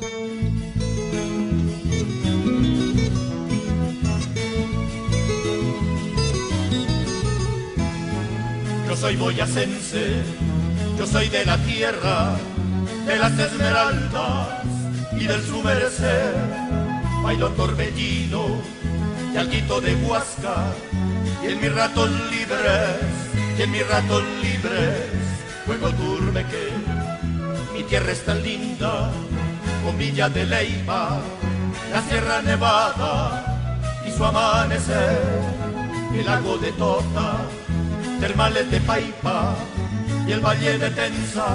Yo soy boyacense, yo soy de la tierra, de las esmeraldas y del su merecer. Bailo torbellino y alguito de huasca, y en mis ratos libres, y en mis ratos libres, juego que Mi tierra es tan linda, Villa de Leiva, la Sierra Nevada y su amanecer, el lago de Tota termales de Paipa y el valle de Tensa,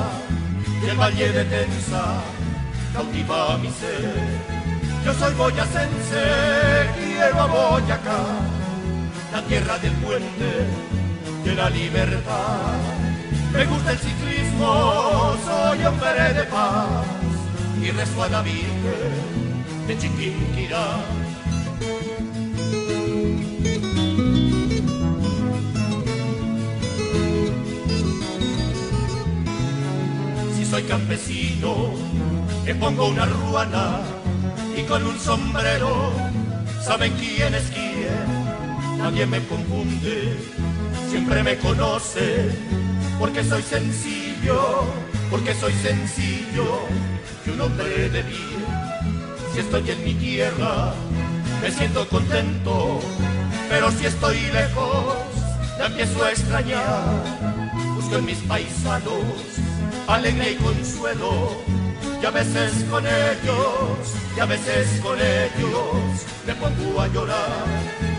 y el valle de Tensa cautiva mi ser. Yo soy boyacense, quiero a Boyacá, la tierra del puente de la libertad. Me gusta el ciclismo, soy hombre de paz y rezo a Virgen de Chiquinquirá. soy campesino, que pongo una ruana y con un sombrero, ¿saben quién es quién? Nadie me confunde, siempre me conoce, porque soy sencillo, porque soy sencillo, hombre de bien. Si estoy en mi tierra, me siento contento, pero si estoy lejos, ya empiezo a extrañar. Busco en mis paisanos alegría y consuelo. Y a veces con ellos, y a veces con ellos, me pongo a llorar